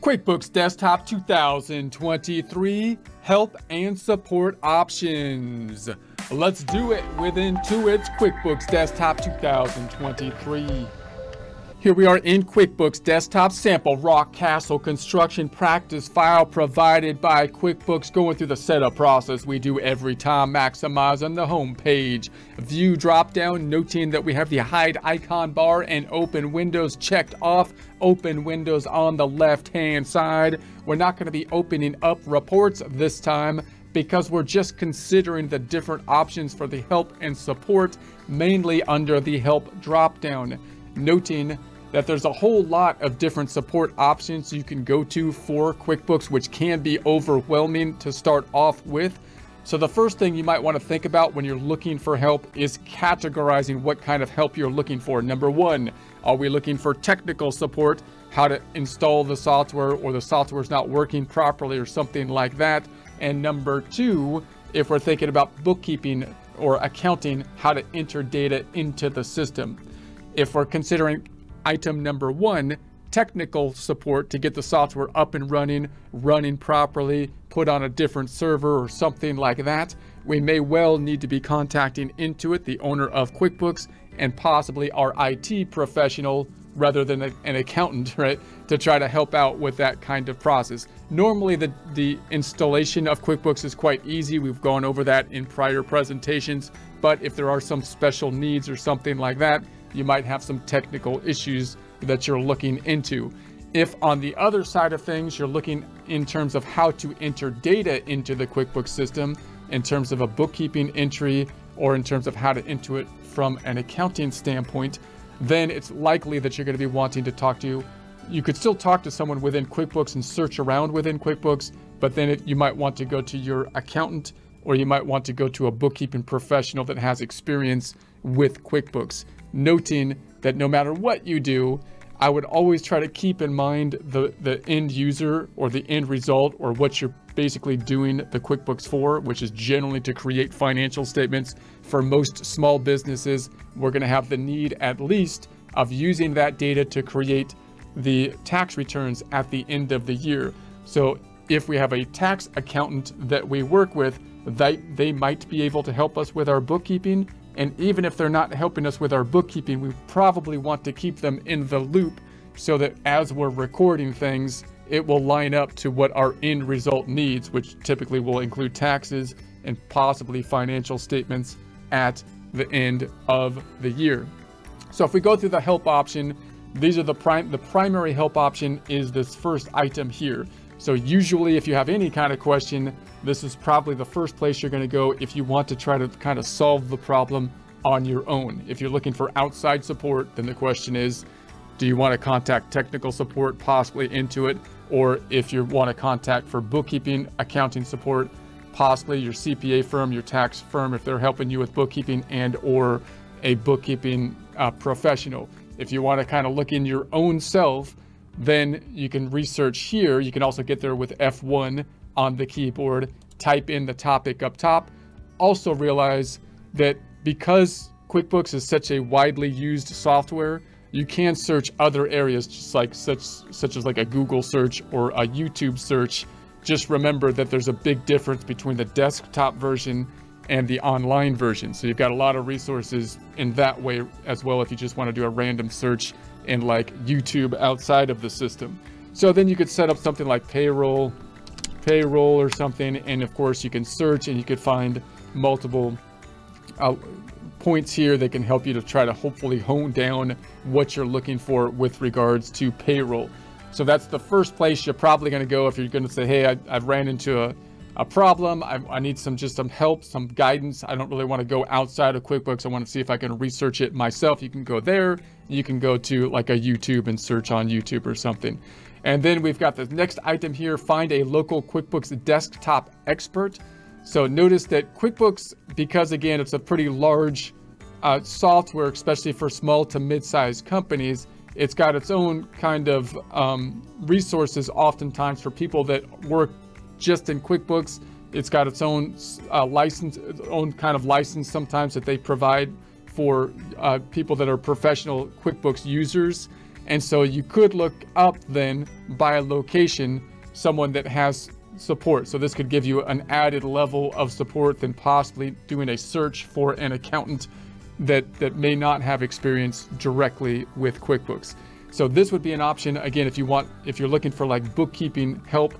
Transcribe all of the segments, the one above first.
QuickBooks Desktop 2023 Help and Support Options. Let's do it with Intuit's QuickBooks Desktop 2023. Here we are in QuickBooks Desktop Sample Rock Castle Construction Practice file provided by QuickBooks going through the setup process we do every time maximizing the home page. View drop down noting that we have the hide icon bar and open windows checked off. Open windows on the left hand side. We're not going to be opening up reports this time because we're just considering the different options for the help and support mainly under the help drop down. Noting that there's a whole lot of different support options you can go to for QuickBooks, which can be overwhelming to start off with. So the first thing you might want to think about when you're looking for help is categorizing what kind of help you're looking for. Number one, are we looking for technical support, how to install the software or the software is not working properly or something like that? And number two, if we're thinking about bookkeeping or accounting, how to enter data into the system. If we're considering item number one, technical support to get the software up and running, running properly, put on a different server or something like that, we may well need to be contacting Intuit, the owner of QuickBooks, and possibly our IT professional rather than a, an accountant, right, to try to help out with that kind of process. Normally, the, the installation of QuickBooks is quite easy. We've gone over that in prior presentations, but if there are some special needs or something like that, you might have some technical issues that you're looking into. If on the other side of things, you're looking in terms of how to enter data into the QuickBooks system, in terms of a bookkeeping entry, or in terms of how to enter it from an accounting standpoint, then it's likely that you're going to be wanting to talk to. You could still talk to someone within QuickBooks and search around within QuickBooks, but then it, you might want to go to your accountant or you might want to go to a bookkeeping professional that has experience with QuickBooks noting that no matter what you do, I would always try to keep in mind the, the end user or the end result or what you're basically doing the QuickBooks for, which is generally to create financial statements. For most small businesses, we're going to have the need at least of using that data to create the tax returns at the end of the year. So if we have a tax accountant that we work with, they, they might be able to help us with our bookkeeping and even if they're not helping us with our bookkeeping, we probably want to keep them in the loop so that as we're recording things, it will line up to what our end result needs, which typically will include taxes and possibly financial statements at the end of the year. So if we go through the help option, these are the prime the primary help option is this first item here. So usually if you have any kind of question, this is probably the first place you're going to go if you want to try to kind of solve the problem on your own. If you're looking for outside support, then the question is, do you want to contact technical support, possibly Intuit, or if you want to contact for bookkeeping, accounting support, possibly your CPA firm, your tax firm, if they're helping you with bookkeeping and or a bookkeeping uh, professional. If you want to kind of look in your own self then you can research here. You can also get there with F1 on the keyboard, type in the topic up top. Also realize that because QuickBooks is such a widely used software, you can search other areas just like such such as like a Google search or a YouTube search. Just remember that there's a big difference between the desktop version and the online version. So you've got a lot of resources in that way as well if you just want to do a random search in like YouTube outside of the system. So then you could set up something like payroll, payroll or something. And of course you can search and you could find multiple uh, points here that can help you to try to hopefully hone down what you're looking for with regards to payroll. So that's the first place you're probably going to go if you're going to say, hey, I, have ran into a, a problem. I, I, need some just some help, some guidance. I don't really want to go outside of QuickBooks. I want to see if I can research it myself. You can go there. You can go to like a YouTube and search on YouTube or something. And then we've got the next item here, find a local QuickBooks desktop expert. So notice that QuickBooks, because again, it's a pretty large uh, software, especially for small to mid-sized companies, it's got its own kind of um, resources oftentimes for people that work just in QuickBooks. It's got its own uh, license, own kind of license sometimes that they provide for uh, people that are professional QuickBooks users. And so you could look up then by location someone that has support. So this could give you an added level of support than possibly doing a search for an accountant that, that may not have experience directly with QuickBooks. So this would be an option, again, if you want, if you're looking for like bookkeeping help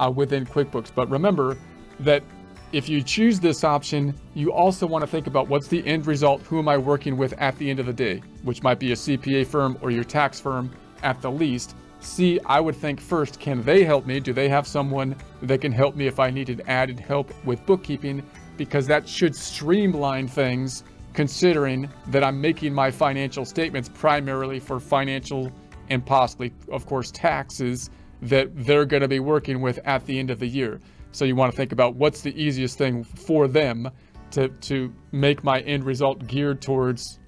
uh, within QuickBooks. But remember that if you choose this option, you also want to think about what's the end result, who am I working with at the end of the day, which might be a CPA firm or your tax firm at the least. See, I would think first, can they help me? Do they have someone that can help me if I needed added help with bookkeeping? Because that should streamline things considering that I'm making my financial statements primarily for financial and possibly, of course, taxes that they're going to be working with at the end of the year. So you want to think about what's the easiest thing for them to, to make my end result geared towards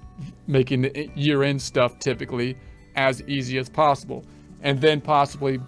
making the year end stuff typically as easy as possible and then possibly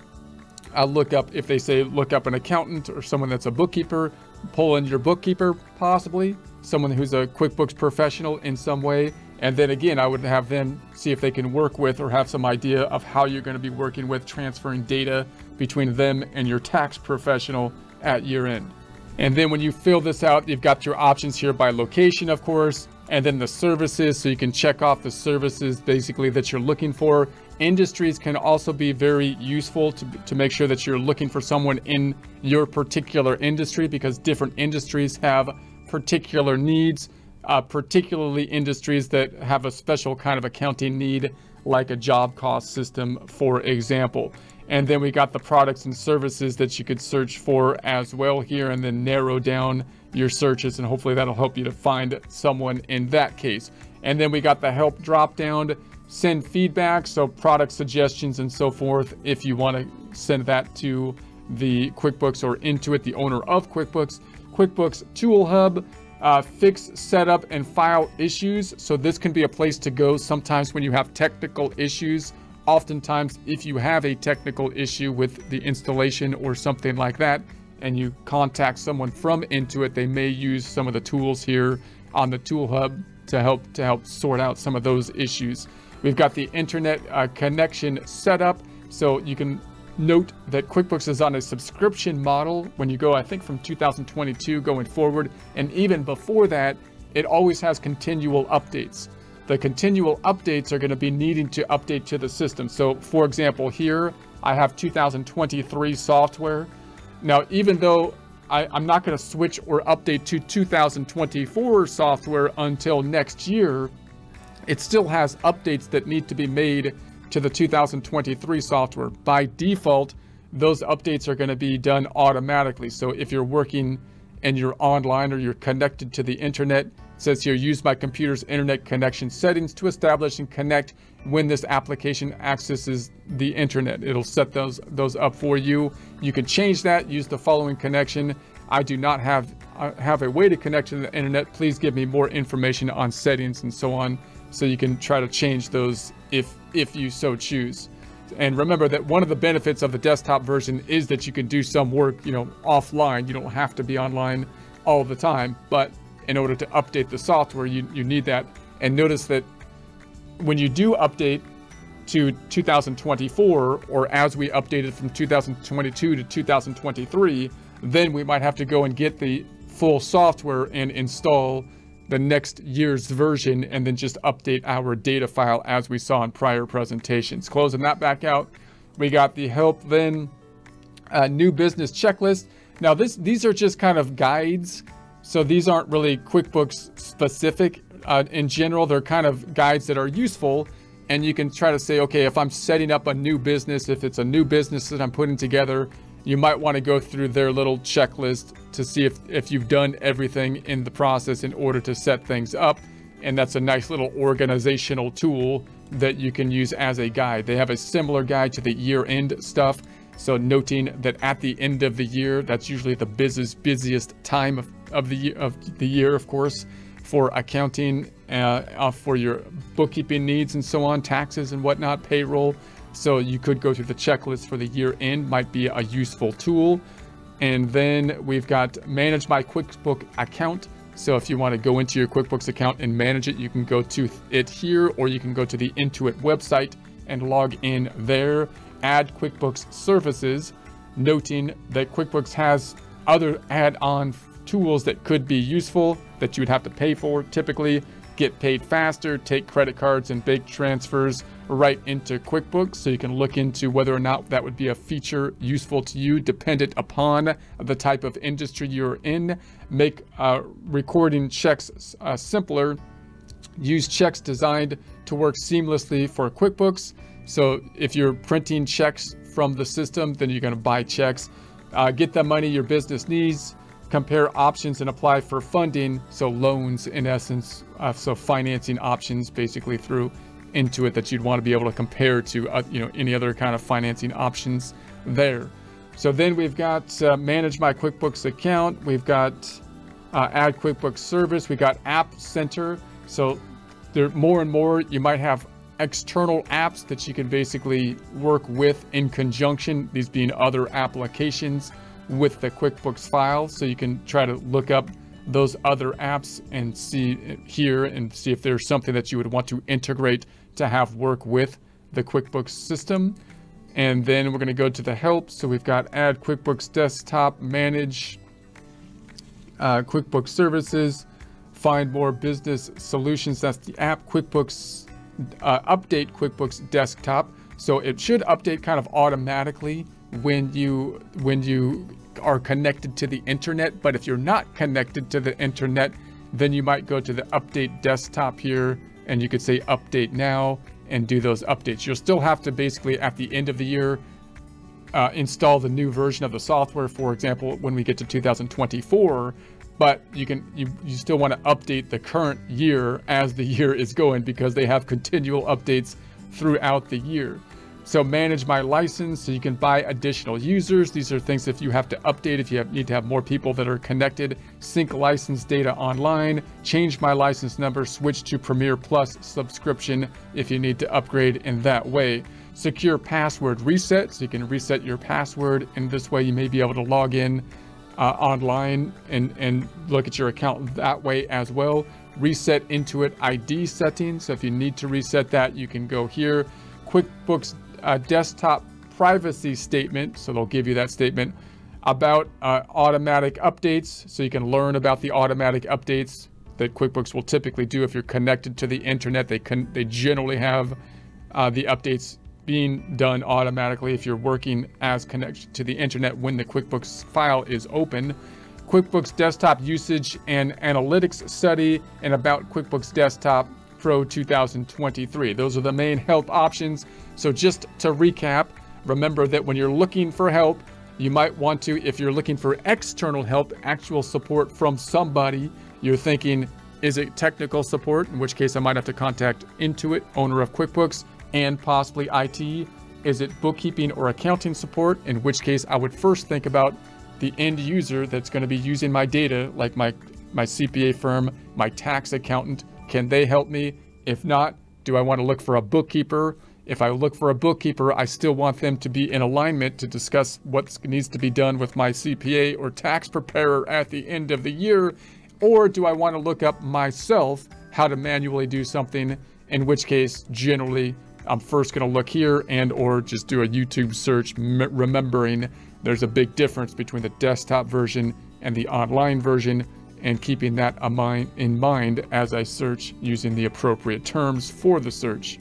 I'll look up if they say look up an accountant or someone that's a bookkeeper, pull in your bookkeeper possibly, someone who's a QuickBooks professional in some way. And then again, I would have them see if they can work with or have some idea of how you're going to be working with transferring data between them and your tax professional at year end. And then when you fill this out, you've got your options here by location, of course, and then the services. So you can check off the services basically that you're looking for. Industries can also be very useful to, to make sure that you're looking for someone in your particular industry because different industries have particular needs, uh, particularly industries that have a special kind of accounting need like a job cost system, for example. And then we got the products and services that you could search for as well here and then narrow down your searches and hopefully that'll help you to find someone in that case. And then we got the help drop down, send feedback, so product suggestions and so forth if you want to send that to the QuickBooks or Intuit, the owner of QuickBooks. QuickBooks Tool Hub, uh, fix setup and file issues. So this can be a place to go sometimes when you have technical issues Oftentimes, if you have a technical issue with the installation or something like that, and you contact someone from Intuit, they may use some of the tools here on the Tool Hub to help to help sort out some of those issues. We've got the internet uh, connection set up, so you can note that QuickBooks is on a subscription model when you go, I think, from 2022 going forward, and even before that, it always has continual updates the continual updates are going to be needing to update to the system. So for example, here I have 2023 software. Now, even though I, am not going to switch or update to 2024 software until next year, it still has updates that need to be made to the 2023 software. By default, those updates are going to be done automatically. So if you're working and you're online or you're connected to the internet, says here, use my computer's internet connection settings to establish and connect when this application accesses the internet. It'll set those, those up for you. You can change that, use the following connection. I do not have, uh, have a way to connect to the internet. Please give me more information on settings and so on. So you can try to change those if, if you so choose. And remember that one of the benefits of the desktop version is that you can do some work, you know, offline. You don't have to be online all the time, but in order to update the software, you, you need that. And notice that when you do update to 2024, or as we updated from 2022 to 2023, then we might have to go and get the full software and install the next year's version and then just update our data file as we saw in prior presentations. Closing that back out, we got the help then uh, new business checklist. Now this these are just kind of guides so these aren't really QuickBooks specific. Uh, in general, they're kind of guides that are useful. And you can try to say, okay, if I'm setting up a new business, if it's a new business that I'm putting together, you might want to go through their little checklist to see if, if you've done everything in the process in order to set things up. And that's a nice little organizational tool that you can use as a guide. They have a similar guide to the year end stuff. So noting that at the end of the year, that's usually the busiest, busiest time of of the of the year, of course, for accounting, uh, uh, for your bookkeeping needs and so on, taxes and whatnot, payroll. So you could go through the checklist for the year end, might be a useful tool. And then we've got manage my QuickBook account. So if you want to go into your QuickBooks account and manage it, you can go to it here, or you can go to the Intuit website and log in there. Add QuickBooks services, noting that QuickBooks has other add-on tools that could be useful that you would have to pay for typically get paid faster, take credit cards and bank transfers right into QuickBooks. So you can look into whether or not that would be a feature useful to you, dependent upon the type of industry you're in. Make uh, recording checks uh, simpler. Use checks designed to work seamlessly for QuickBooks. So if you're printing checks from the system, then you're going to buy checks. Uh, get the money your business needs compare options and apply for funding. So loans, in essence, uh, so financing options basically through Intuit that you'd want to be able to compare to, uh, you know, any other kind of financing options there. So then we've got uh, manage my QuickBooks account. We've got uh, add QuickBooks service. We got App Center. So there more and more you might have external apps that you can basically work with in conjunction. These being other applications with the QuickBooks file. So you can try to look up those other apps and see here and see if there's something that you would want to integrate to have work with the QuickBooks system. And then we're going to go to the help. So we've got add QuickBooks desktop, manage uh, QuickBooks services, find more business solutions. That's the app QuickBooks, uh, update QuickBooks desktop. So it should update kind of automatically when you when you are connected to the internet. But if you're not connected to the internet, then you might go to the update desktop here and you could say update now and do those updates. You'll still have to basically at the end of the year uh, install the new version of the software, for example, when we get to 2024, but you can you, you still want to update the current year as the year is going because they have continual updates throughout the year. So manage my license so you can buy additional users. These are things if you have to update, if you have, need to have more people that are connected, sync license data online, change my license number, switch to Premier Plus subscription if you need to upgrade in that way. Secure password reset, so you can reset your password. And this way, you may be able to log in uh, online and, and look at your account that way as well. Reset Intuit ID settings. So if you need to reset that, you can go here. QuickBooks desktop privacy statement, so they'll give you that statement, about uh, automatic updates, so you can learn about the automatic updates that QuickBooks will typically do if you're connected to the internet. They can they generally have uh, the updates being done automatically if you're working as connected to the internet when the QuickBooks file is open. QuickBooks Desktop usage and analytics study and about QuickBooks Desktop Pro 2023. Those are the main help options. So just to recap, remember that when you're looking for help, you might want to, if you're looking for external help, actual support from somebody, you're thinking, is it technical support? In which case I might have to contact Intuit, owner of QuickBooks, and possibly IT. Is it bookkeeping or accounting support? In which case I would first think about the end user that's going to be using my data, like my, my CPA firm, my tax accountant, can they help me? If not, do I want to look for a bookkeeper? If I look for a bookkeeper, I still want them to be in alignment to discuss what needs to be done with my CPA or tax preparer at the end of the year. Or do I want to look up myself how to manually do something, in which case, generally, I'm first going to look here and or just do a YouTube search, remembering there's a big difference between the desktop version and the online version and keeping that in mind as I search using the appropriate terms for the search.